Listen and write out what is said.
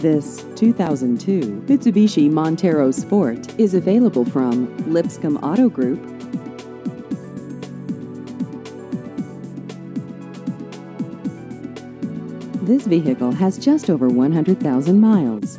This 2002 Mitsubishi Montero Sport is available from Lipscomb Auto Group. This vehicle has just over 100,000 miles.